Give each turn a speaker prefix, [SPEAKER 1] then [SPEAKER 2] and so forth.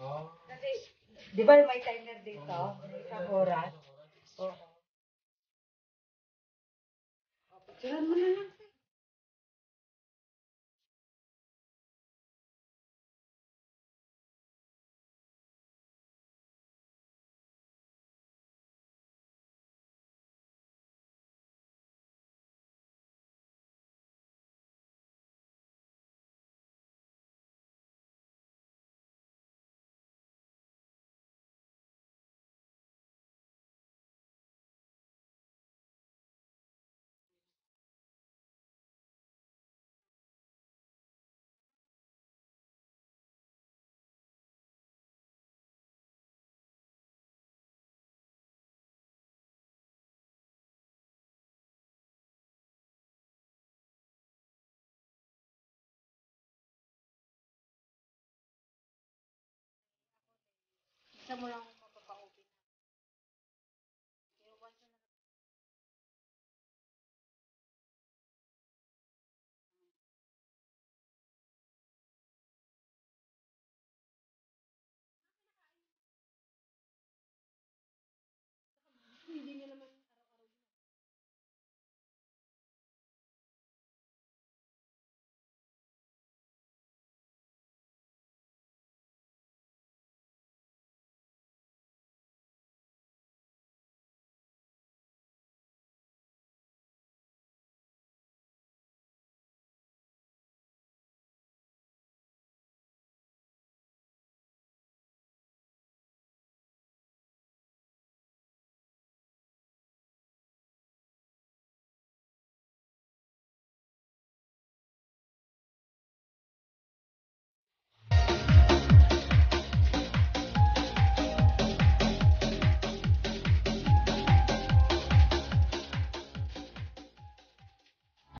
[SPEAKER 1] Oh.
[SPEAKER 2] Kasi, di ba may timer dito? May isang oras. Oo. Oh, picturean mo na lang. Isa mo lang